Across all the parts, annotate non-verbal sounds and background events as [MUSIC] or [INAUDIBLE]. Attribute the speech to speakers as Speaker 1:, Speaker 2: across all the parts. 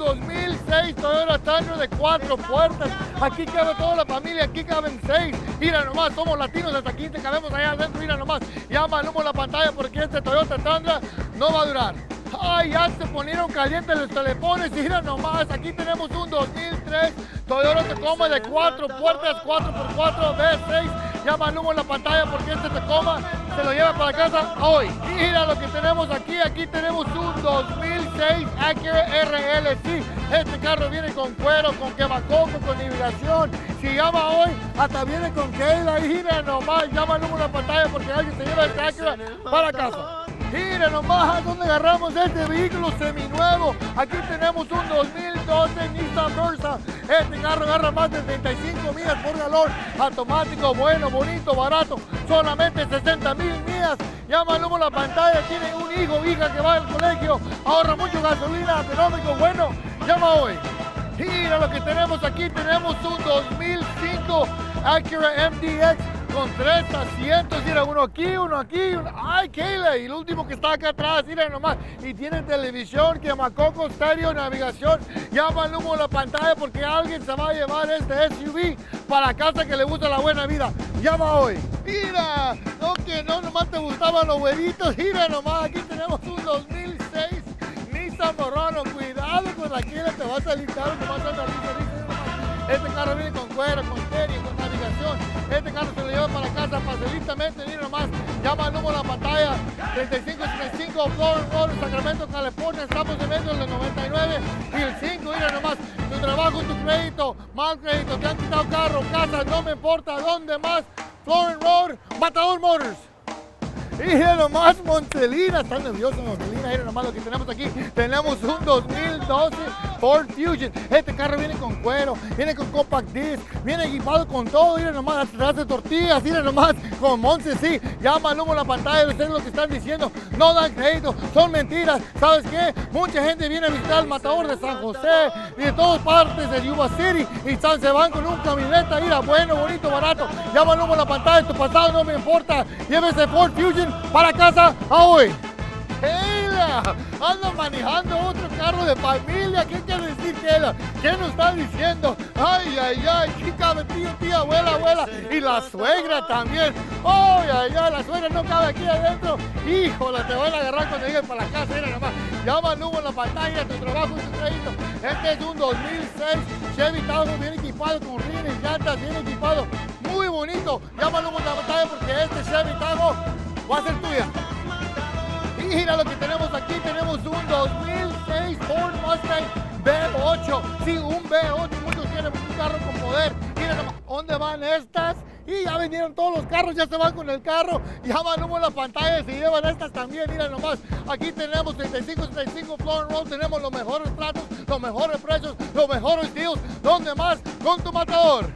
Speaker 1: 2006 Toyota Tundra de cuatro puertas. Aquí cabe toda la familia. Aquí caben seis. Mira nomás, somos latinos. Hasta aquí te cabemos allá adentro. Mira nomás. Llama el humo a la pantalla porque este Toyota Tundra no va a durar. Ay, ya se ponieron calientes los telefones. Mira nomás. Aquí tenemos un 2003 Toyota Tacoma de cuatro puertas, 4x4 V6. Llama el humo a la pantalla porque este Tacoma se lo lleva para casa hoy. Mira lo que tenemos aquí. Aquí tenemos un 2006 Acura RLC. Este carro viene con cuero, con quemacoco, con nivelación. Si llama hoy, hasta viene con Keila. Y mira nomás, llama el a la pantalla porque alguien se lleva este Acura para casa. Mira nomás a dónde agarramos este vehículo seminuevo. Aquí tenemos un 2012 Nissan Versa. Este carro agarra más de 35 millas por galón. Automático, bueno, bonito, barato. Solamente 60 mil millas. Llama al humo a la pantalla. Tiene un hijo hija que va al colegio. Ahorra mucho gasolina, económico. Bueno, llama hoy. Mira lo que tenemos aquí. Tenemos un 2005 Acura MDX con tres asientos. Mira, uno aquí, uno aquí. uno- Ay, Keila. Y el último que está acá atrás. Mira nomás. Y tiene televisión, quemacoco, estéreo, navegación. Llama al humo la pantalla porque alguien se va a llevar este SUV para casa que le gusta la buena vida. Llama hoy. Mira, no que no nomás te gustaban los huevitos. Mira nomás, aquí tenemos un 2006 Nissan Murano. Cuidado con la Keila, te va a caro, te va a salir este carro viene con cuero, con serie, con navegación. Este carro se lo lleva para casa facilitamente. Mira nomás, llama al número la pantalla 3565 Florence Road, Sacramento, California. Estamos en medio del 99 y el 5. Mira nomás, tu trabajo, tu crédito, mal crédito, te han quitado carro, casa, no me importa dónde más. Florence Road, Matador Motors. Mira nomás, Montelina, está nervioso Montelina, mira nomás lo que tenemos aquí. Tenemos un 2012 Ford Fusion. Este carro viene con cuero, viene con compact disc, viene equipado con todo. Mira nomás, atrás de tortillas, mira nomás, con Monse, sí. Llama al humo la pantalla, ustedes lo que están diciendo, no dan crédito, son mentiras. ¿Sabes qué? Mucha gente viene a visitar el matador de San José y de todas partes de Yuba City y San se con un camioneta, mira, bueno, bonito, barato. Llama al la pantalla, tu pasado no me importa. Llévese Ford Fusion para casa hoy. [LAUGHS] Anda manejando otro carro de familia. ¿Qué quiere decir, Keila? ¿Qué nos está diciendo? Ay, ay, ay, cabe tío, tía, abuela, abuela. Y la suegra también. Ay, ay, ay, la suegra no cabe aquí adentro. Híjole, te van a agarrar cuando lleguen para la casa. Mira nomás, llama al humo en la pantalla, tu trabajo tu crédito. Este es un 2006 Chevy Tahoe, bien equipado con rines, llantas, bien equipado. Muy bonito. Llama al humo en la pantalla porque este Chevy Tahoe va a ser tuya. Mira lo que tenemos aquí, tenemos un 2006 Ford Mustang V8. Sí, un V8, muchos quieren un carro con poder. Mira nomás, ¿dónde van estas? Y ya vinieron todos los carros, ya se van con el carro. Llaman humo en la pantalla se llevan estas también. Mira nomás, aquí tenemos 3535 Florence Road, tenemos los mejores tratos, los mejores precios, los mejores deals. ¿Dónde más? Con tu matador.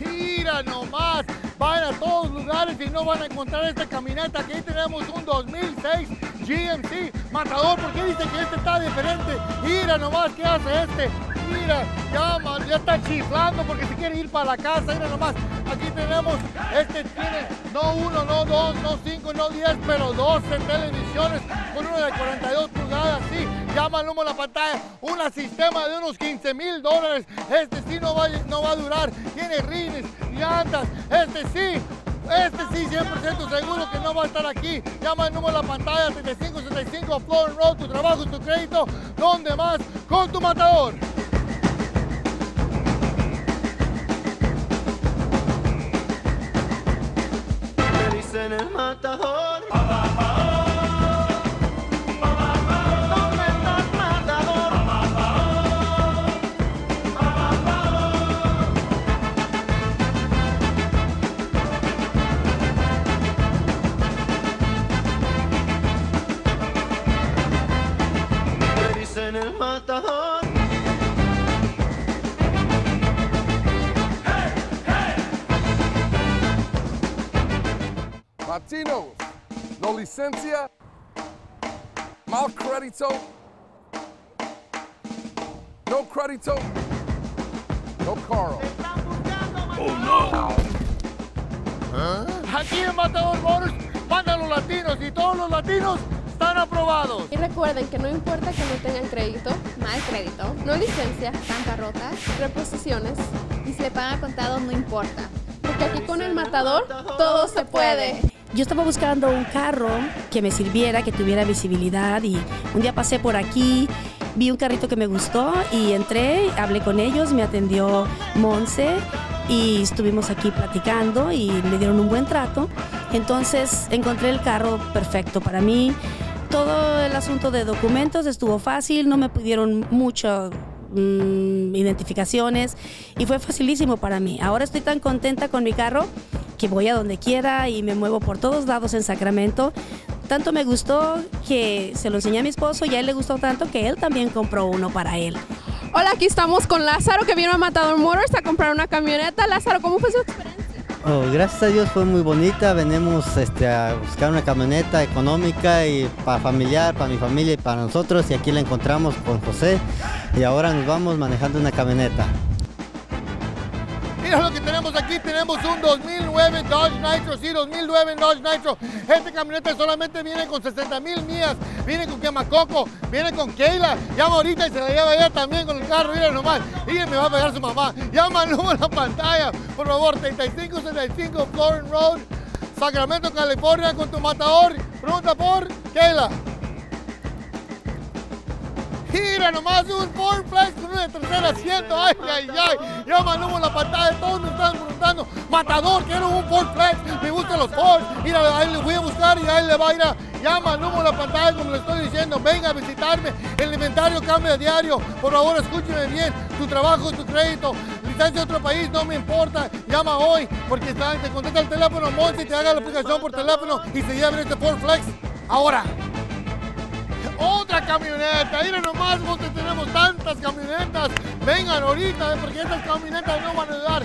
Speaker 1: Mira nomás, van a todos lugares y no van a encontrar esta camioneta. Aquí tenemos un 2006 GMC Matador. ¿Por qué dice que este está diferente? Mira nomás, ¿qué hace este? Mira, ya, ya está chiflando porque se quiere ir para la casa. Mira nomás, aquí tenemos, este tiene no uno, no dos, no cinco, no diez, pero 12 televisiones con uno de 42 pulgadas. Sí, llama al a la pantalla. Un sistema de unos 15 mil dólares. Este sí no va, no va a durar. Tiene rines, llantas. Este sí. Este sí, 100% seguro que no va a estar aquí. Llama el número a la pantalla 3565 Florence Road, tu trabajo, tu crédito. ¿Dónde más? Con tu matador.
Speaker 2: Me dicen el matador. Dicen el matador.
Speaker 3: Latinos, no licencia, mal crédito, no crédito, no carro.
Speaker 1: Aquí en Matador Motors mandan los latinos y todos los latinos están aprobados.
Speaker 4: Y recuerden que no importa que no tengan crédito, mal crédito, no licencia, bancarrota, reposiciones y si le pagan contado no importa. Porque aquí con el matador todo se puede.
Speaker 5: Yo estaba buscando un carro que me sirviera, que tuviera visibilidad y un día pasé por aquí, vi un carrito que me gustó y entré, hablé con ellos, me atendió Monse y estuvimos aquí platicando y me dieron un buen trato. Entonces encontré el carro perfecto para mí. Todo el asunto de documentos estuvo fácil, no me pidieron mucho mm, identificaciones y fue facilísimo para mí. Ahora estoy tan contenta con mi carro que voy a donde quiera y me muevo por todos lados en Sacramento. Tanto me gustó que se lo enseñé a mi esposo y a él le gustó tanto que él también compró uno para él.
Speaker 4: Hola, aquí estamos con Lázaro que vino a Matador Motors a comprar una camioneta. Lázaro, ¿cómo fue su experiencia?
Speaker 6: Gracias a Dios fue muy bonita. Venimos este, a buscar una camioneta económica y para familiar, para mi familia y para nosotros. Y aquí la encontramos con José. Y ahora nos vamos manejando una camioneta.
Speaker 1: Mira lo que tenemos aquí, tenemos un 2009 Dodge Nitro, sí, 2009 Dodge Nitro. Este camioneta solamente viene con 60 mil millas, viene con quemacoco, viene con Keila. Llama ahorita y se la lleva ella también con el carro, mira nomás. Y me va a pegar su mamá. Llama al número la pantalla, por favor, 3565 Florence Road, Sacramento, California, con tu matador. Pregunta por Keila. Mira nomás un Ford Flex con una tercera asiento. Ay, ay, ay. Número en la pantalla. Todos me están preguntando. Matador, quiero un Flex. Me gustan los Ford. Mira, ahí le voy a buscar y ahí le va a ir a. Número en la pantalla, como le estoy diciendo. Venga a visitarme. El inventario cambia a diario. Por favor, escúcheme bien. Tu trabajo, tu crédito. Licencia de otro país, no me importa. Llama hoy porque te contesta el teléfono Monty, te haga la aplicación por teléfono y se lleven este Ford Flex. Ahora. Otra camioneta, miren nomás, porque tenemos tantas camionetas. Vengan ahorita, eh, porque estas camionetas no van a ayudar.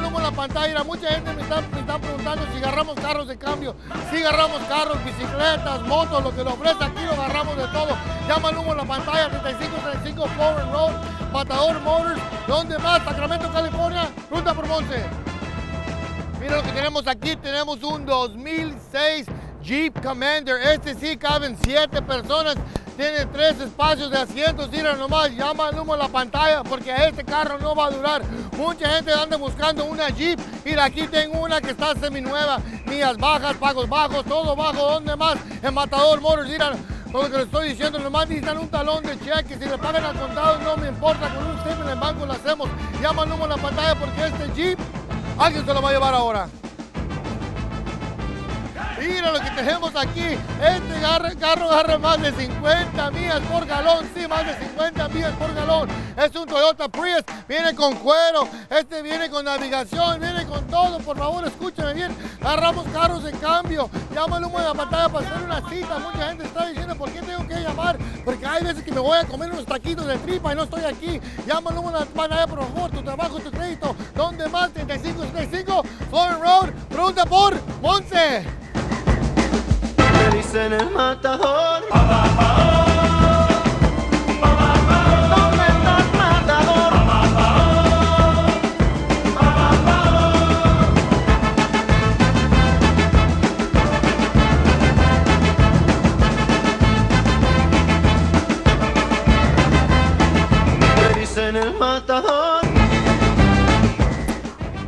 Speaker 1: Número en la pantalla. Mucha gente me está, me está preguntando si agarramos carros de cambio. Si agarramos carros, bicicletas, motos, lo que lo ofrece aquí lo agarramos de todo. Llama en la pantalla, 3535 Florence Road, Matador Motors. ¿Dónde más? Sacramento, California. Ruta por Monte. Mira lo que tenemos aquí, tenemos un 2006 Jeep Commander. Este sí caben siete personas. Tiene tres espacios de asientos. Mira nomás, llama el la pantalla porque este carro no va a durar. Mucha gente anda buscando una Jeep. Mira, aquí tengo una que está seminueva. Millas bajas, pagos bajos, todo bajo. ¿Dónde más? En Matador Motors. Mira, lo que le estoy diciendo, nomás necesitan un talón de cheque. Si le pagan al contado, no me importa. Con un statement en el banco lo hacemos. Llama el la pantalla porque este Jeep, alguien se lo va a llevar ahora. Mira lo que tenemos aquí. Este garra- carro agarra más de 50 millas por galón. Sí, más de 50 millas por galón. Es un Toyota Prius. Viene con cuero. Este viene con navegación. Viene con todo. Por favor, escúchame bien. Agarramos carros en cambio. Llama el número de la pantalla para hacer una cita. Mucha gente está diciendo, ¿por qué tengo que llamar? Porque hay veces que me voy a comer unos taquitos de tripa y no estoy aquí. Llama el número de la pantalla, por favor. Tu trabajo, tu crédito. ¿Dónde más? 3565 Florence Road. Pregunta por Monse.
Speaker 2: Dicen el el matador.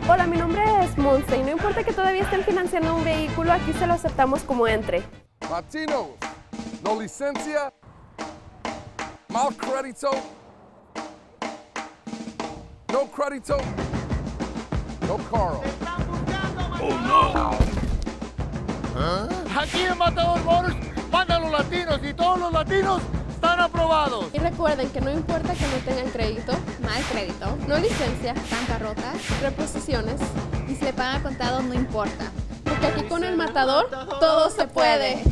Speaker 7: Hola, mi nombre es Monse y no importa que todavía estén financiando un vehículo, aquí se lo aceptamos como entre.
Speaker 3: Latinos, no licencia, mal crédito, no crédito, no carro.
Speaker 1: Aquí en Matador Motors mandan los latinos y todos los latinos están aprobados.
Speaker 4: Y recuerden que no importa que no tengan crédito, mal crédito, no licencia, bancarrota, reposiciones y si le pagan contado no importa. Porque aquí con el matador todo se puede.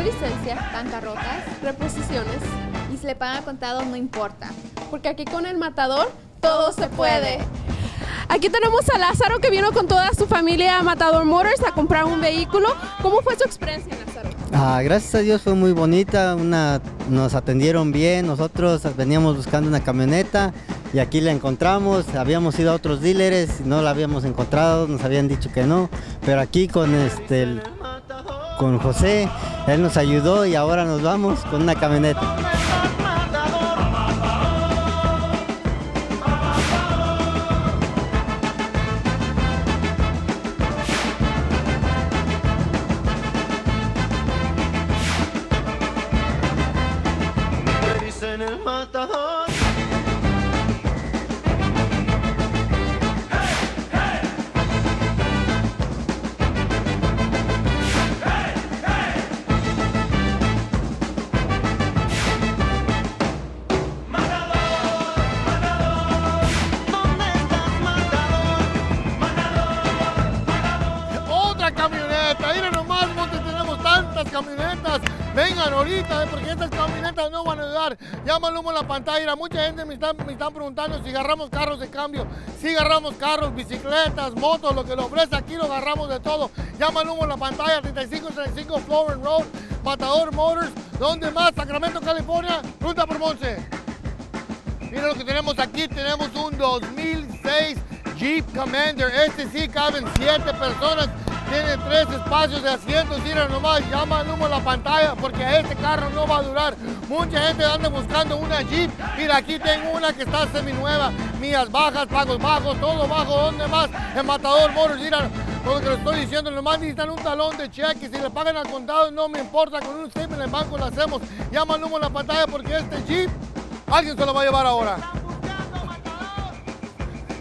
Speaker 4: Licencia, bancarrotas, reposiciones y si le pagan contado no importa. Porque aquí con el matador todo se puede.
Speaker 7: Aquí tenemos a Lázaro que vino con toda su familia a Matador Motors a comprar un vehículo. ¿Cómo fue su experiencia, Lázaro?
Speaker 6: Ah, gracias a Dios fue muy bonita, una, nos atendieron bien, nosotros veníamos buscando una camioneta y aquí la encontramos, habíamos ido a otros dealers y no la habíamos encontrado, nos habían dicho que no, pero aquí con este el- con José, él nos ayudó y ahora nos vamos con una camioneta.
Speaker 1: Camionetas no van a ayudar. Llama humo en la pantalla. Mucha gente me están, me están preguntando si agarramos carros de cambio. Si agarramos carros, bicicletas, motos, lo que lo ofrece aquí lo agarramos de todo. Llama humo en la pantalla, 3535 Florent Road, Matador Motors. ¿Dónde más? Sacramento, California. Ruta por Monse. Mira lo que tenemos aquí, tenemos un 2006 Jeep Commander. Este sí caben 7 personas. Tiene tres espacios de asientos. Mira nomás, llama el humo en la pantalla porque este carro no va a durar. Mucha gente anda buscando una Jeep. Mira, aquí tengo una que está seminueva. Mías bajas, pagos bajos, todo bajo. ¿Dónde más? En Matador Motors. Mira, lo que le estoy diciendo, nomás necesitan un talón de cheque. Si le pagan al contado, no me importa. Con un statement en banco lo hacemos. Llama el humo en la pantalla porque este Jeep Alguien se lo va a llevar ahora.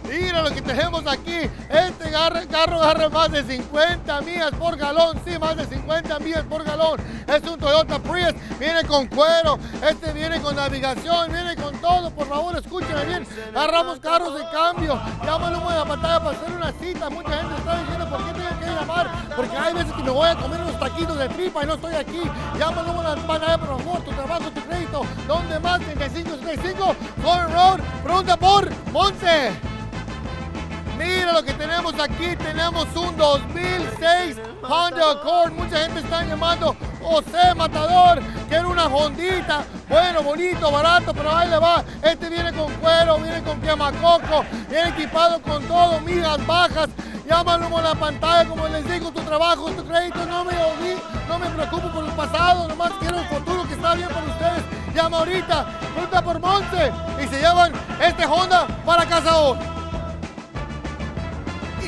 Speaker 1: Mira lo que tenemos aquí. Este carro agarra más de 50 millas por galón. Sí, más de 50 millas por galón. Es un Toyota Prius. Viene con cuero. Este viene con navegación. Viene con todo. Por favor, escúchenme bien. Agarramos carros de cambio. Llama el humo de la pantalla para hacer una cita. Mucha gente está diciendo por qué tengo que llamar. Porque hay veces que me voy a comer unos taquitos de tripa y no estoy aquí. Llama el humo de la pantalla, por favor. Tu trabajo, tu crédito. ¿Dónde más? 3565 Florent Road. Pregunta por Monse. Mira lo que tenemos aquí. Tenemos un 2006 Honda Accord. Mucha gente está llamando José Matador. Quiero una Hondita. Bueno, bonito, barato, pero ahí le va. Este viene con cuero, viene con quemacoco, viene equipado con todo, migas bajas. Llámalo a la pantalla, como les digo, tu trabajo, tu crédito, no me olvido, no me preocupo por el pasado, nomás quiero el futuro que está bien para ustedes. Llama ahorita, pregunta por Monte y se llevan este Honda para casa hoy.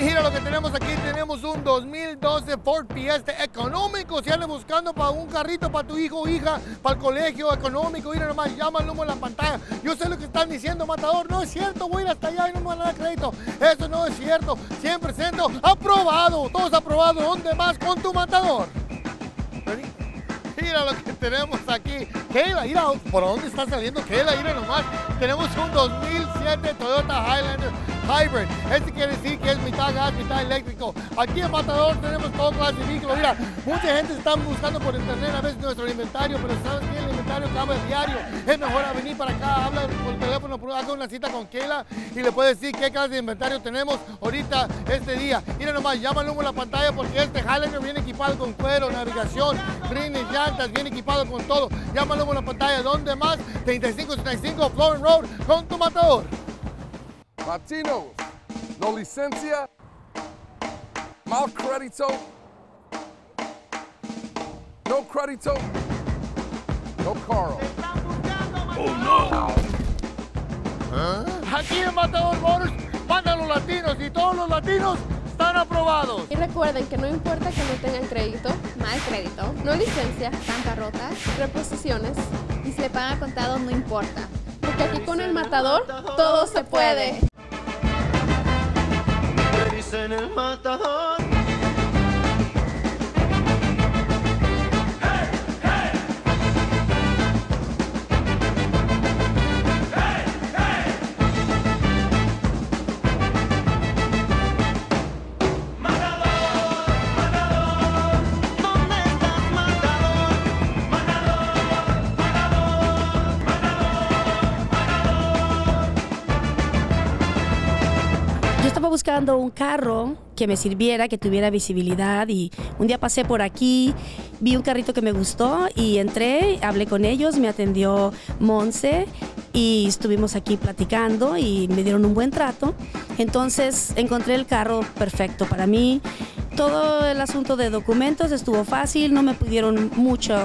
Speaker 1: Mira lo que tenemos aquí, tenemos un 2012 Ford Fiesta económico. Si buscando para un carrito para tu hijo o hija, para el colegio económico, mira nomás, llama el número en la pantalla. Yo sé lo que están diciendo, Matador, no es cierto, voy a ir hasta allá y no me van a dar crédito. Eso no es cierto, 100% aprobado, todos aprobados, ¿dónde más con tu Matador? Mira lo que tenemos aquí. Kayla, mira por dónde está saliendo Kayla, mira nomás. Tenemos un 2007 Toyota Highlander Hybrid. Este quiere decir que es mitad gas, mitad eléctrico. Aquí en Matador tenemos todo clase de vehículos. Mira, mucha gente está buscando por internet a veces nuestro inventario, pero sabes que el inventario cambia diario. Es mejor venir para acá, habla por teléfono, haga una cita con Kayla y le puede decir qué clase de inventario tenemos ahorita este día. Mira nomás, llama el número en la pantalla porque este Highlander viene equipado con cuero, navegación, frenes, llantas, viene equipado con todo. Llama el número en la pantalla. ¿Dónde más? 3575 Florent Road con tu matador.
Speaker 3: Latinos, no licencia, mal crédito, no crédito, no carro.
Speaker 1: Aquí en Matador Motors mandan los latinos y todos los latinos están aprobados.
Speaker 4: Y recuerden que no importa que no tengan crédito, mal crédito, no licencia, bancarrotas, reposiciones y si le pagan contado no importa. Porque aquí con el matador todo se puede.
Speaker 2: Dicen el matador.
Speaker 5: Buscando un carro que me sirviera, que tuviera visibilidad y un día pasé por aquí, vi un carrito que me gustó y entré, hablé con ellos, me atendió Monse y estuvimos aquí platicando y me dieron un buen trato. Entonces encontré el carro perfecto para mí. Todo el asunto de documentos estuvo fácil, no me pidieron mucho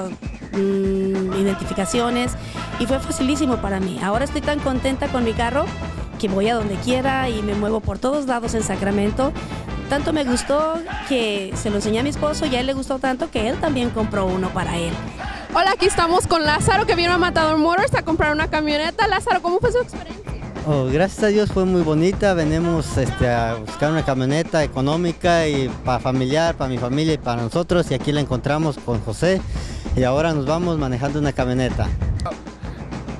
Speaker 5: mm, identificaciones y fue facilísimo para mí. Ahora estoy tan contenta con mi carro que voy a donde quiera y me muevo por todos lados en Sacramento. Tanto me gustó que se lo enseñé a mi esposo y a él le gustó tanto que él también compró uno para él.
Speaker 7: Hola, aquí estamos con Lázaro que vino a Matador Motors a comprar una camioneta. Lázaro, ¿cómo fue su experiencia?
Speaker 6: Oh, gracias a Dios fue muy bonita. Venimos este, a buscar una camioneta económica y para familiar, para mi familia y para nosotros. Y aquí la encontramos con José. Y ahora nos vamos manejando una camioneta.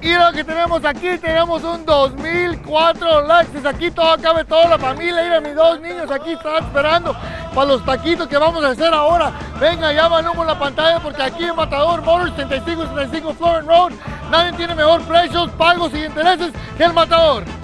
Speaker 1: Y lo que tenemos aquí, tenemos un 2004 Lexus. Aquí todo cabe toda la familia. Mira, mis dos niños aquí están esperando para los taquitos que vamos a hacer ahora. Venga, el en la pantalla porque aquí en Matador Motors 3535 Florent Road nadie tiene mejor precios, pagos y intereses que el Matador.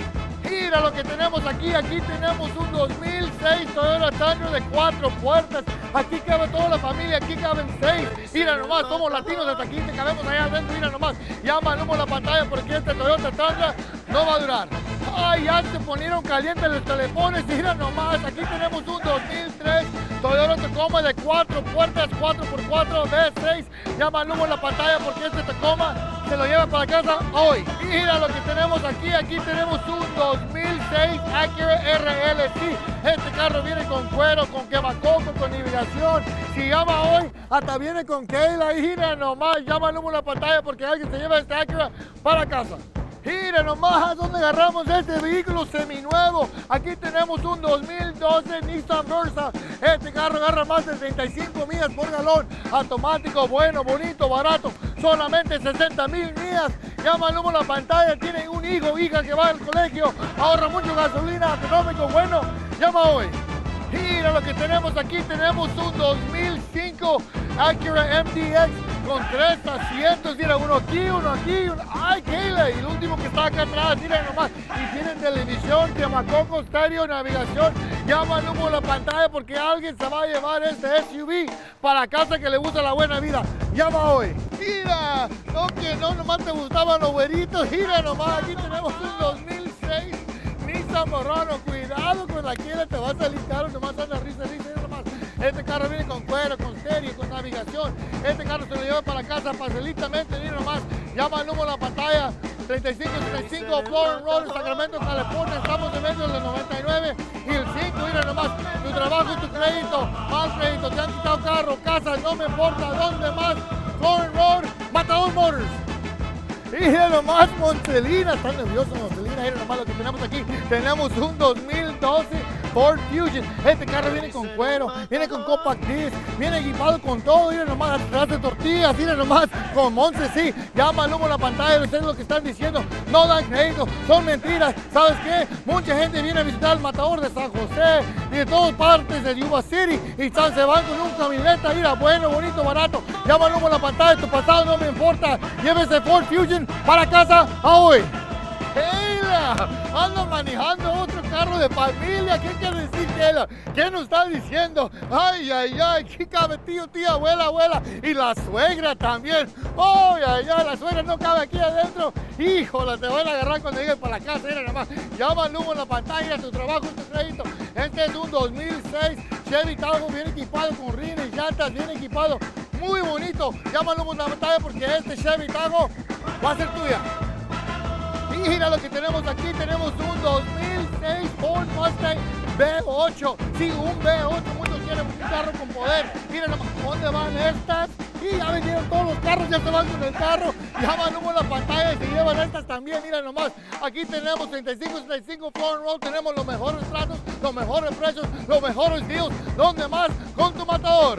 Speaker 1: Mira lo que tenemos aquí. Aquí tenemos un 2006 Toyota Tundra de cuatro puertas. Aquí cabe toda la familia, aquí caben seis. Mira nomás, somos latinos hasta aquí, te cabemos allá adentro. Mira nomás, llama el humo a la pantalla porque este Toyota Tundra no va a durar. Ay, ya se ponieron calientes los telefones. Mira nomás, aquí tenemos un 2003 Toyota Tacoma de cuatro puertas, 4x4 V6. Llama el humo a la pantalla porque este Tacoma se lo lleva para casa hoy. Mira lo que tenemos aquí. Aquí tenemos un 2006 Acura RLC. Este carro viene con cuero, con quemacoco, con hibridación. Si llama hoy, hasta viene con Keila. Mira nomás, llama el humo a la pantalla porque alguien se lleva este Acura para casa. Mira nomás dónde agarramos este vehículo seminuevo. Aquí tenemos un 2012 Nissan Versa. Este carro agarra más de 35 millas por galón. Automático, bueno, bonito, barato. Solamente 60 mil millas. Llama al número a la pantalla. Tiene un hijo hija que va al colegio. Ahorra mucho gasolina, económico, bueno. Llama hoy. Mira lo que tenemos aquí. Tenemos un 2005 Acura MDX con tres asientos. Mira, uno aquí, uno aquí. Uno... ¡Ay, Keila! Y el último que está acá atrás. Mira nomás. Y tienen televisión, quemacoco, estéreo, navegación. Llama al de la pantalla porque alguien se va a llevar este SUV para casa que le gusta la buena vida. Llama hoy. Mira, no que no, nomás te gustaban los güeritos. Mira nomás, aquí tenemos un 2006 Morrano. Cuidado con la quiera, te va a salir caro. Nomás anda risa, risa, nomás. Este carro viene con cuero, con serie, con navegación. Este carro se lo lleva para casa facilitamente. Mira nomás, llama el número a la pantalla. 3535 Florent Road, Sacramento, California. Estamos en medio del 99 y el 5. Mira nomás, tu trabajo y tu crédito, mal crédito. Te han quitado carro, casa, no me importa dónde más. Florent Road, Matador Motors. Mira nomás, Montelina, está nervioso Montelina, nomás lo que tenemos aquí. Tenemos un 2012 Ford Fusion. Este carro viene con cuero, viene con compact disc, viene equipado con todo. Mira nomás, atrás de tortillas, mira nomás, con Monse, sí. Llama al humo a la pantalla, ustedes lo que están diciendo. No dan crédito, son mentiras. ¿Sabes qué? Mucha gente viene a visitar el matador de San José y de todas partes de Yuba City y están, se van con un camioneta, mira, bueno, bonito, barato. Llama al humo a la pantalla, tu pasado no me importa. Llévese Ford Fusion para casa a hoy. Keila, anda manejando otro carro de familia. ¿Qué quiere decir, Keila? ¿Qué nos está diciendo? Ay, ay, ay, qué cabe tío, tía, abuela, abuela. Y la suegra también. Ay, ay, ay, la suegra no cabe aquí adentro. Híjole, te van a agarrar cuando llegues para la casa. Mira nomás, llama al número en la pantalla, tu trabajo y tu crédito. Este es un 2006 Chevy Tahoe bien equipado con rines, llantas, bien equipado. Muy bonito. Llama al número en la pantalla porque este Chevy Tahoe va a ser tuya. Lo que tenemos aquí, tenemos un 2006 Ford Mustang V8. Sí, un V8, muchos quieren un carro con poder. Nomás, ¿dónde van estas? Y ya vendieron todos los carros, ya se van con el carro. Ya van humo la pantalla y llevan estas también. Mira nomás, aquí tenemos 3565 Florent Road, tenemos los mejores tratos, los mejores precios, los mejores deals. ¿Dónde más? Con tu matador.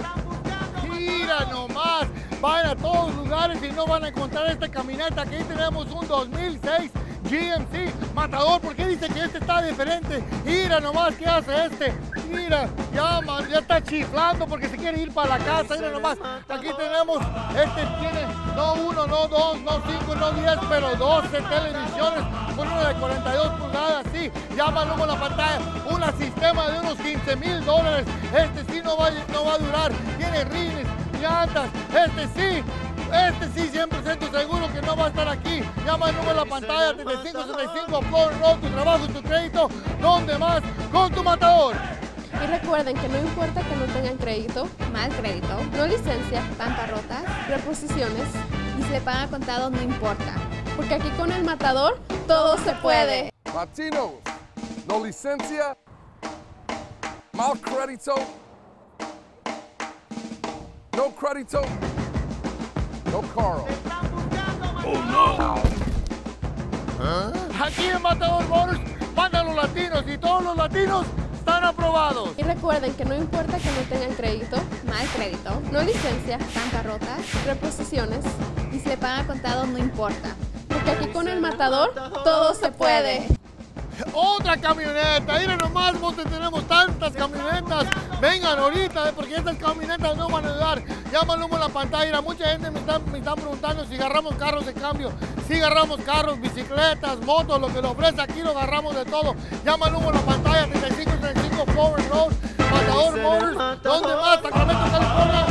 Speaker 1: Mira nomás, van a todos lugares y no van a encontrar esta camioneta. Aquí tenemos un 2006 GMC Matador. ¿Por qué dice que este está diferente? Mira nomás qué hace este. Mira, ya, man, ya está chiflando porque se quiere ir para la casa. Mira nomás, aquí tenemos, este tiene no uno, no dos, no cinco, no diez, pero 12 televisiones con una de 42 pulgadas, sí. Llama luego la pantalla, un sistema de unos 15 mil dólares. Este sí no va, no va a durar. Tiene rines, llantas, este sí. Este sí, 100% seguro que no va a estar aquí. Llama el número de la pantalla 3565 Floor Road, tu trabajo y tu crédito. ¿Dónde más? Con tu matador.
Speaker 4: Y recuerden que no importa que no tengan crédito, mal crédito, no licencia, bancarrotas, reposiciones y si le pagan contado, no importa. Porque aquí con el matador todo se puede.
Speaker 3: Latinos, no licencia, mal crédito, no crédito, no Carl.
Speaker 1: Aquí en Matador Motors mandan los latinos y todos los latinos están aprobados.
Speaker 4: Y recuerden que no importa que no tengan crédito, mal crédito, no licencia, bancarrotas, reposiciones y si le pagan contado, no importa. Porque aquí con el matador todo se puede.
Speaker 1: Otra camioneta, miren nomás, Monte, tenemos tantas camionetas. Vengan ahorita, eh, porque estas camionetas no van a ayudar. Número en la pantalla. Mucha gente me está, me está preguntando si agarramos carros de cambio. Si agarramos carros, bicicletas, motos, lo que lo ofrece aquí lo agarramos de todo. Número en la pantalla 3535 Forward Road, Matador Motors. ¿Dónde más? Sacramento, California,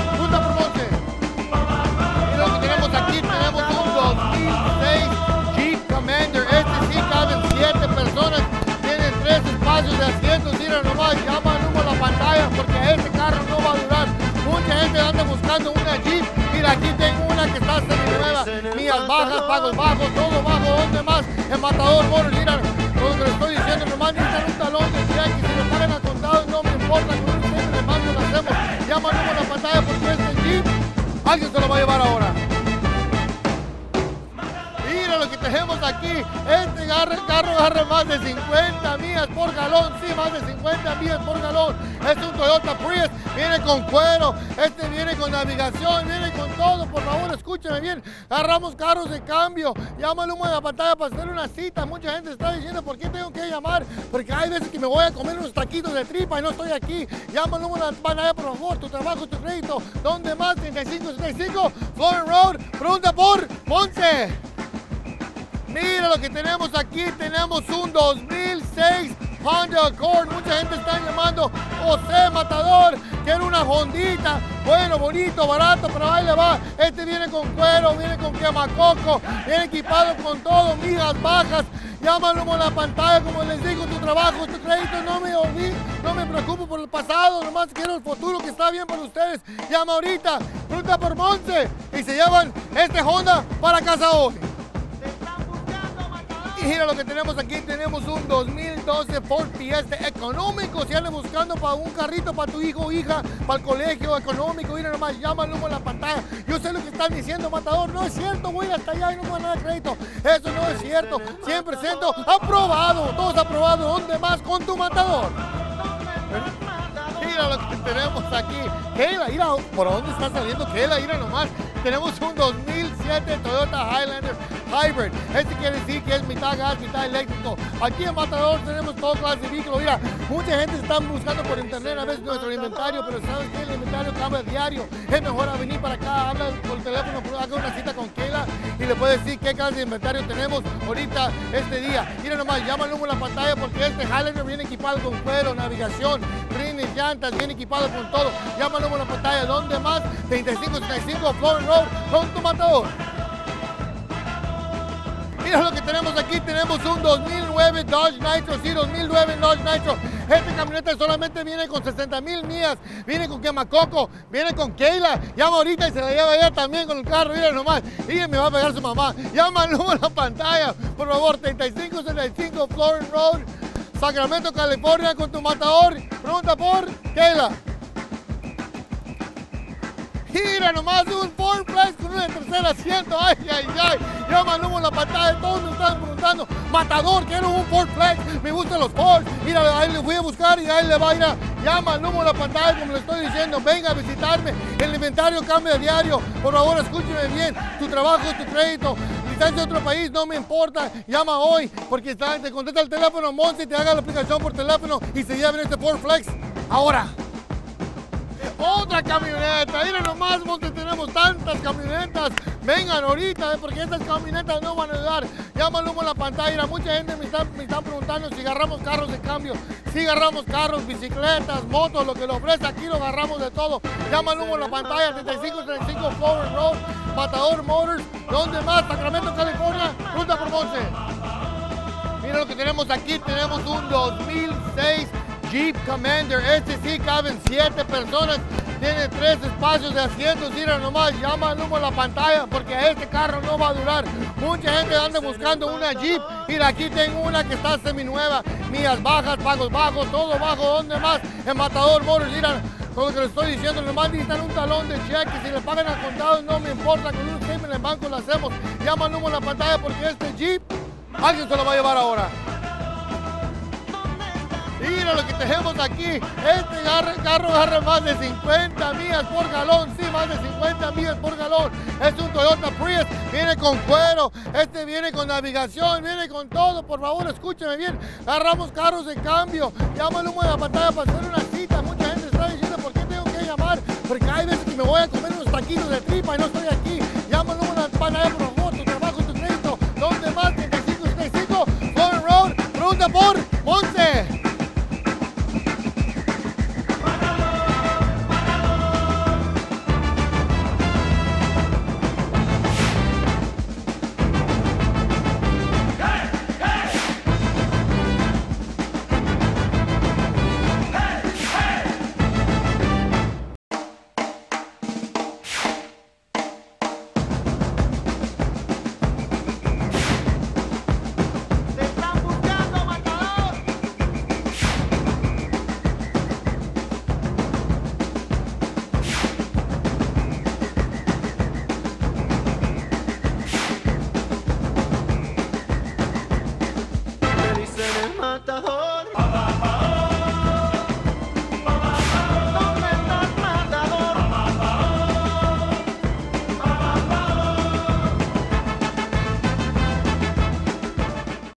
Speaker 1: 300, mira nomás, llama el número a la pantalla porque este carro no va a durar. Mucha gente anda buscando una Jeep. Mira, aquí tengo una que está semi Mías bajas, pagos bajos, todo bajo, ¿dónde más? El matador Moros, mira, lo que le estoy diciendo, nomás necesitan un talón de cheque. Si lo pagan a no me importa, con un cheque mando lo hacemos. Llama el número a la pantalla porque este Jeep, alguien se lo va a llevar ahora. Tenemos aquí. Este carro agarra más de 50 millas por galón. Sí, más de 50 millas por galón. Es un Toyota Prius. Viene con cuero. Este viene con navegación. Viene con todo. Por favor, escúcheme bien. Agarramos carros de cambio. Llama el humo de la pantalla para hacer una cita. Mucha gente está diciendo por qué tengo que llamar. Porque hay veces que me voy a comer unos taquitos de tripa y no estoy aquí. Llama el humo de la pantalla, por favor. Tu trabajo, tu crédito. ¿Dónde más? 3565 Florent Road. Pregunta por Monse. Mira lo que tenemos aquí, tenemos un 2006 Honda Accord. Mucha gente está llamando José Matador, quiere una Hondita. Bueno, bonito, barato, pero ahí le va. Este viene con cuero, viene con quemacoco, viene equipado con todo, migas bajas. Llámalo en la pantalla, como les digo, tu trabajo, tu crédito, no me olvido, no me preocupo por el pasado, nomás quiero el futuro que está bien para ustedes. Llama ahorita, pregunta por Monte y se llevan este Honda para casa hoy. Y mira lo que tenemos aquí, tenemos un 2012 Ford Fiesta económico. Si andas buscando para un carrito para tu hijo o hija, para el colegio económico, mira nomás, número en la pantalla. Yo sé lo que están diciendo, Matador. No es cierto, voy hasta allá y no me van a crédito. Eso no es cierto. 100% aprobado, todos aprobados. ¿Dónde más con tu Matador? Mira lo que tenemos aquí. Kayla, mira por dónde está saliendo Kayla, mira nomás. Tenemos un 2007 Toyota Highlander Hybrid. Este quiere decir que es mitad gas, mitad eléctrico. Aquí en Matador tenemos todo clase de vehículos. Mira, mucha gente está buscando por internet a veces nuestro inventario, pero sabes que el inventario cambia diario. Es mejor a venir para acá, habla por teléfono, haga una cita con Kayla y le puede decir qué clase de inventario tenemos ahorita este día. Mira nomás, llama el número la pantalla porque este Highlander viene equipado con cuero, navegación, rines, llantas, viene equipado con todo. Número en la pantalla. ¿Dónde más? 3565 Florent Road con tu matador. Mira lo que tenemos aquí, tenemos un 2009 Dodge Nitro, sí, 2009 Dodge Nitro. Este camioneta solamente viene con 60 mil millas, viene con quemacoco, viene con Keila. Llama ahorita y se la lleva ella también con el carro, mira nomás. Y me va a pegar su mamá. Número en la pantalla, por favor, 3565 Florent Road, Sacramento, California, con tu matador. Pregunta por Keila. Mira nomás un Ford Flex con una tercer asiento. Ay, ay, ay. Número en la pantalla. Todos me están preguntando. Matador, quiero un Ford Flex. Me gustan los Ford. Mira, ahí le fui a buscar y ahí le va a ir. a- Llama el número en la pantalla, como le estoy diciendo. Venga a visitarme. El inventario cambia diario. Por favor, escúcheme bien. Tu trabajo, tu crédito. Licencia de otro país, no me importa. Llama hoy porque te contesta el teléfono Monse te haga la aplicación por teléfono y se lleven este Ford Flex Ahora, otra camioneta. Miren nomás, Monte, tenemos tantas camionetas. Vengan ahorita, eh, porque estas camionetas no van a ayudar. Humo a la pantalla. Mucha gente me está, me están preguntando si agarramos carros de cambio. Si agarramos carros, bicicletas, motos, lo que lo ofrece. Aquí lo agarramos de todo. Humo a la pantalla. 3535 Forward Road, Matador Motors. ¿Dónde más? Sacramento, California. Ruta por Monte. Mira lo que tenemos aquí. Tenemos un 2006 Jeep Commander. Este sí caben 7 personas. Tiene 3 espacios de asientos. Mira nomás, llama el humo a la pantalla porque este carro no va a durar. Mucha gente anda buscando una Jeep. Mira, aquí tengo una que está seminueva. Mías bajas, pagos bajos, todo bajo. ¿Dónde más? En Matador Motors. Mira, con lo que le estoy diciendo, nomás necesitan un talón de cheque. Si le pagan al contado, no me importa. Con un statement en banco lo hacemos. Llama el humo a la pantalla porque este Jeep, alguien se lo va a llevar ahora. Mira lo que tenemos aquí. Este carro agarra más de 50 millas por galón. Sí, más de 50 millas por galón. Es un Toyota Prius. Viene con cuero. Este viene con navegación. Viene con todo. Por favor, escúcheme bien. Agarramos carros de cambio. Llama el humo de la pantalla para hacer una cita. Mucha gente está diciendo por qué tengo que llamar. Porque hay veces que me voy a comer unos taquitos de tripa y no estoy aquí. Llama el humo de la pantalla, por favor. Tu trabajo, tu crédito. ¿Dónde más? 35, 35. Road. Pregunta por Monte.